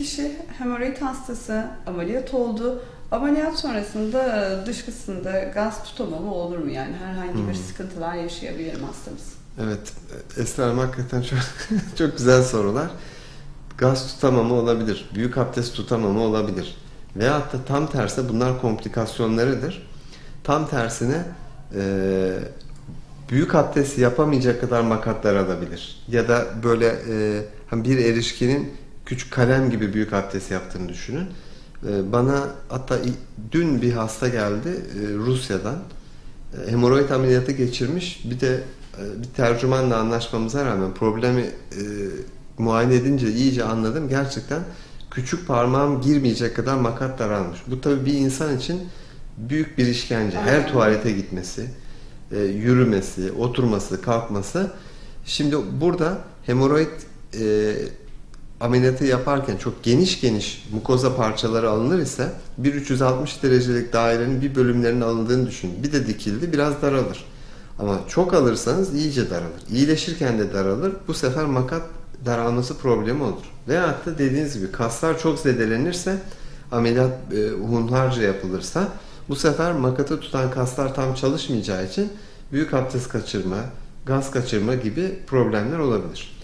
kişi hemoroid hastası ameliyat oldu. Ameliyat sonrasında e, dışkısında gaz tutamama olur mu yani? Herhangi bir Hmm. sıkıntılar yaşayabilir mi hastamız? Evet, Esra Hanım hakikaten çok, çok güzel sorular. Gaz tutamama olabilir, büyük abdest tutamama olabilir. Veyahut da tam tersi bunlar komplikasyonlarıdır. Tam tersine e, büyük abdest yapamayacak kadar makatlar alabilir. Ya da böyle e, bir erişkinin küçük kalem gibi büyük abdest yaptığını düşünün. E, bana hatta dün bir hasta geldi e, Rusya'dan. E, hemoroid ameliyatı geçirmiş. Bir de e, bir tercümanla anlaşmamıza rağmen problemi muayene edince iyice anladım. Gerçekten küçük parmağım girmeyecek kadar makat daralmış. Bu tabii bir insan için büyük bir işkence. Her tuvalete gitmesi, yürümesi, oturması, kalkması. Şimdi burada hemoroid ameliyatı yaparken çok geniş geniş mukoza parçaları alınır ise bir 360 derecelik dairenin bir bölümlerinin alındığını düşünün. Bir de dikildi biraz daralır. Ama çok alırsanız iyice daralır. İyileşirken de daralır. Bu sefer makat daralması problemi olur. Veyahut da dediğiniz gibi kaslar çok zedelenirse ameliyat e, hunharca yapılırsa bu sefer makatı tutan kaslar tam çalışmayacağı için büyük abdest kaçırma, gaz kaçırma gibi problemler olabilir.